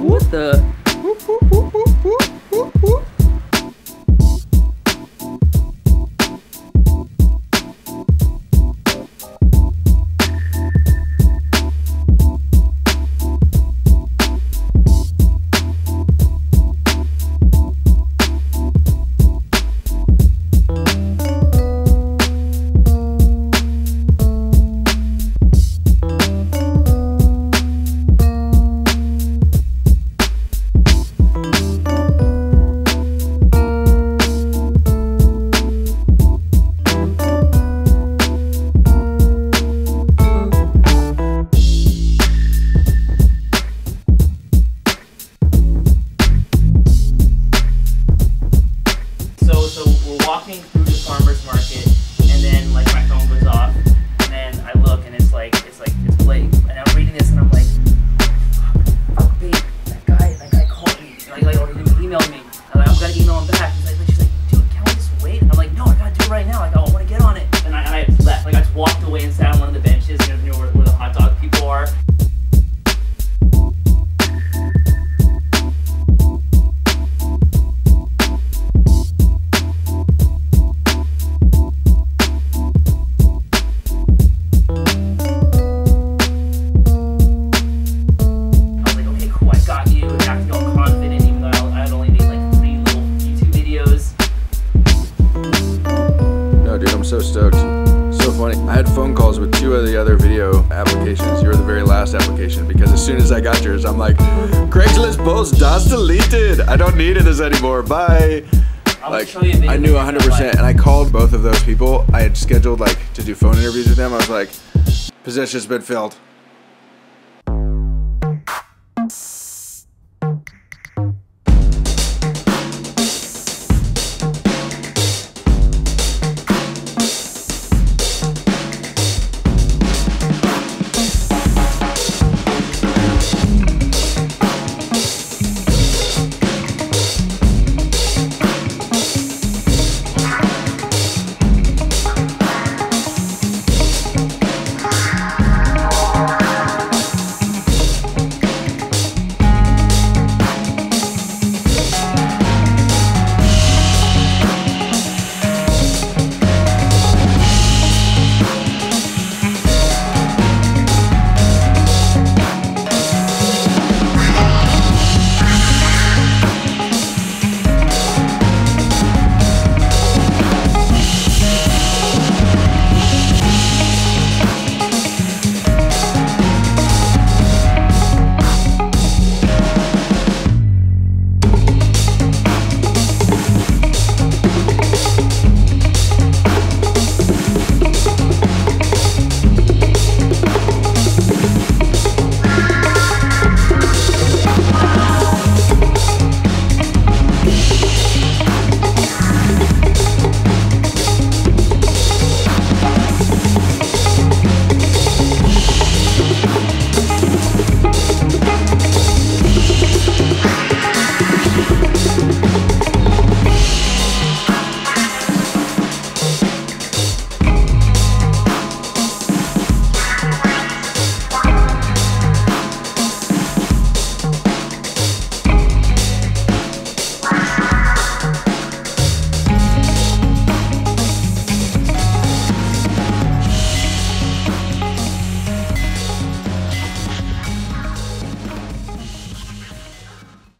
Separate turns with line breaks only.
What the?
Stoked. So funny. I had phone calls with two of the other video applications. You were the very last application because as soon as I got yours, I'm like, Craigslist post das deleted. I don't need it anymore. Bye. Like,
gonna show you a video.
I knew 100%. And I called both of those people. I had scheduled like to do phone interviews with them. I was like, position's been filled.